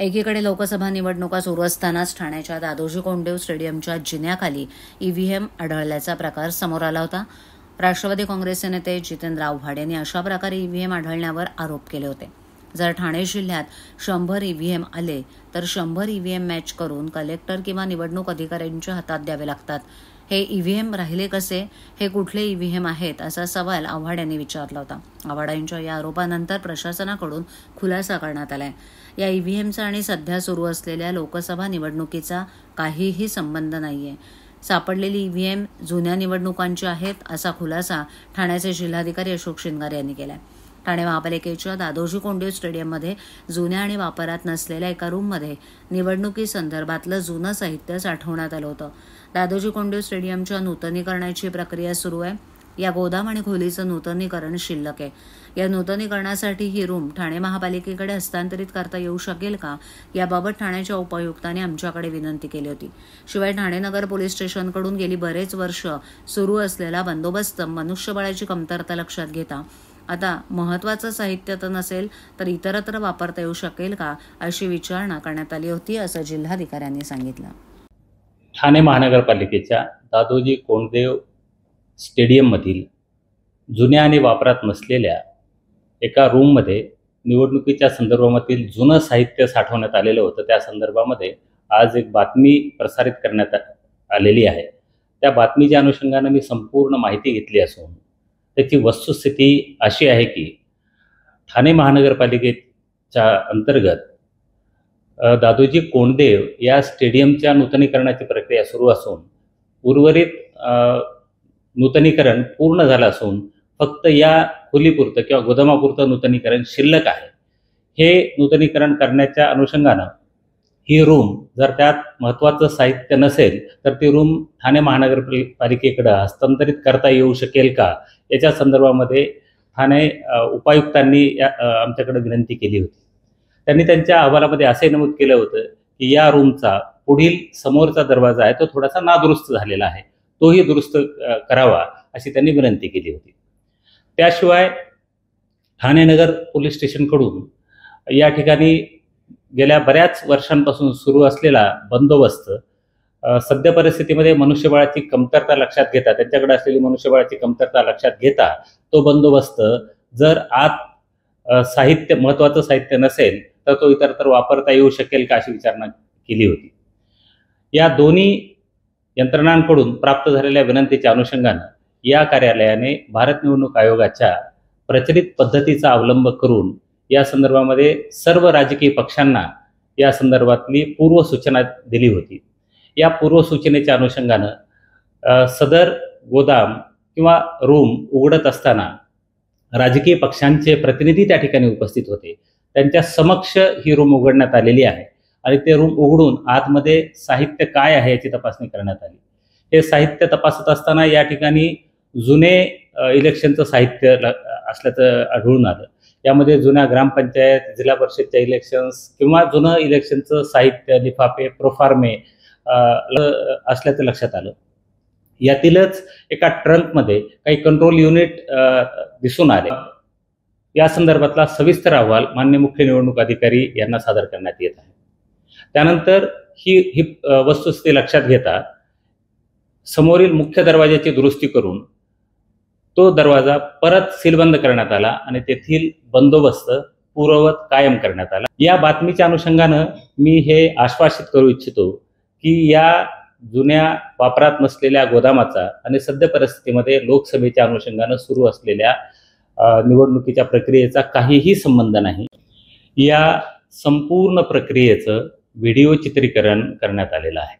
एकीकडे लोकसभा निवडणुका सुरू असतानाच ठाण्याच्या दादोजी कोंडदेव स्टेडियमच्या जिन्याखाली ईव्हीएम आढळल्याचा प्रकार समोर आला होता. राष्ट्रवादी काँग्रेसचे नेते जितेंद्र आव्हाड यांनी अशा प्रकारे ईव्हीएम आढळण्यावर आरोप केले होते. जर ठाणे जिल्ह्यात शंभर ईव्हीएम आले तर शंभर ईव्हीएम मॅच करून कलेक्टर किंवा निवडणूक अधिकाऱ्यांच्या हातात द्यावे लागतात. हे ईव्हीएम राहिले कसे? हे कुठले ईव्हीएम आहेत? असा सवाल आव्हाड यांनी विचारला होता. आव्हाड यांच्या या आरोपानंतर प्रशासनाकडून खुलासा करण्यात आलाय. या ईव्हीएमचा आणि सध्या सुरू असलेल्या लोकसभा निवडणुकीचा काहीही संबंध नाहीये. सापडलेली ईव्हीएम जुन्या निवडणुकांची आहेत असा खुलासा ठाण्याचे जिल्हाधिकारी अशोक शिंगारे यांनी केलाय. ठाणे महापालिकेच्या दादोजी कोंडीव स्टेडियममध्ये जुन्या आणि वापरात नसलेल्या एका रूममध्ये निवडणुकीसंदर्भातलं जुनं साहित्य साठवण्यात आलं होतं. दादोजी कोंडीव स्टेडियमच्या नूतनीकरणाची प्रक्रिया सुरू आहे. या गोदाम आणि खोलीचं नूतनीकरण शिल्लक आहे. या नूतनीकरणासाठी ही रूम ठाणे महापालिकेकडे हस्तांतरित करता येऊ शकेल का? याबाबत ठाण्याच्या उपायुक्तांनी आमच्याकडे विनंती केली होती. शिवाय ठाणे नगर पोलीस स्टेशनकडून गेली बरेच वर्ष सुरू असलेला बंदोबस्त मनुष्यबळाची कमतरता लक्षात घेता आता महत्वाचं साहित्य तर नसेल तर इतरत्र वापरता येऊ शकेल का अशी विचारणा करण्यात आली होती असं जिल्हाधिकाऱ्यांनी सांगितलं. ठाणे महानगरपालिकेच्या दादोजी कोंडदेव स्टेडियममधील जुन्या आणि वापरात नसलेल्या एका रूममध्ये निवडणुकीच्या संदर्भामधील जुनं साहित्य साठवण्यात आलेलं होतं. त्या संदर्भामध्ये आज एक बातमी प्रसारित करण्यात आलेली आहे. त्या बातमीच्या अनुषंगानं मी संपूर्ण माहिती घेतली असून त्याची वस्तुस्थिती अशी आहे की ठाणे महानगरपालिकेच्या अंतर्गत दादोजी कोंडदेव या स्टेडियमच्या नूतनीकरणाची प्रक्रिया सुरू असून उर्वरित नूतनीकरण पूर्ण झालं असून फक्त या खोलीपुरतं किंवा गोदामापुरतं नूतनीकरण शिल्लक आहे. हे नूतनीकरण करण्याच्या अनुषंगानं ही रूम जर त्यात महत्त्वाचं साहित्य नसेल तर ती रूम ठाणे महानगरपालिकेकडं हस्तांतरित करता येऊ शकेल का? याच्या संदर्भामध्ये ठाणे उपायुक्तांनी या आमच्याकडे विनंती केली होती. त्यांनी त्यांच्या अहवालामध्ये असे नमूद केलं होतं की या रूमचा पुढील समोरचा दरवाजा आहे तो थोडासा नादुरुस्त झालेला आहे. तोही दुरुस्त करावा अशी त्यांनी विनंती केली होती. त्याशिवाय ठाणे नगर पोलीस स्टेशनकडून या ठिकाणी गेल्या बऱ्याच वर्षांपासून सुरू असलेला बंदोबस्त सध्या परिस्थितीमध्ये मनुष्यबळाची कमतरता लक्षात घेता त्यांच्याकडे असलेली मनुष्यबळाची कमतरता लक्षात घेता तो बंदोबस्त जर आत साहित्य महत्त्वाचं साहित्य नसेल तर तो इतर तर वापरता येऊ शकेल का अशी विचारणा केली होती. या दोन्ही यंत्रणांकडून प्राप्त झालेल्या विनंतीच्या अनुषंगानं या कार्यालयाने भारत निवडणूक आयोगाच्या प्रचलित पद्धतीचा अवलंब करून या संदर्भामध्ये सर्व राजकीय पक्षांना या संदर्भातली पूर्वसूचना दिली होती. या पूर्वसूचनेच्या अनुषंगानं सदर गोदाम किंवा रूम उघडत असताना राजकीय पक्षांचे प्रतिनिधी त्या ठिकाणी उपस्थित होते. त्यांच्या समक्ष ही रूम उघडण्यात आलेली आहे आणि ते रूम उघडून आतमध्ये साहित्य काय आहे याची तपासणी करण्यात आली. हे साहित्य तपासत असताना या ठिकाणी जुने इलेक्शनचं साहित्य असल्याचं आढळून आलं. यामध्ये जुन्या ग्रामपंचायत जिल्हा परिषदच्या इलेक्शन्स किंवा जुनं इलेक्शनचं साहित्य लिफाफे प्रोफार्मे असल्याचं लक्षात आलं. यातीलच एका ट्रंकमध्ये काही कंट्रोल युनिट दिसून आले. या संदर्भातला सविस्तर अहवाल मान्य मुख्य निवडणूक अधिकारी यांना सादर करण्यात येत आहे. त्यानंतर ही ही वस्तुस्थिती लक्षात घेता समोरील मुख्य दरवाज्याची दुरुस्ती करून तो दरवाजा परत सीलबंद करण्यात आला आणि तेथील बंदोबस्त पूर्ववत कायम करण्यात आला. या बातमीच्या अनुषंगानं मी हे आश्वासित करू इच्छितो की या जुन्या वापरात नसलेल्या गोदामाचा आणि सद्य परिस्थितीमध्ये लोकसभेच्या अनुषंगानं सुरू असलेल्या निवडणुकीच्या प्रक्रियेचा काहीही संबंध नाही. या संपूर्ण प्रक्रियेचं व्हिडिओ चित्रीकरण करण्यात आलेलं आहे.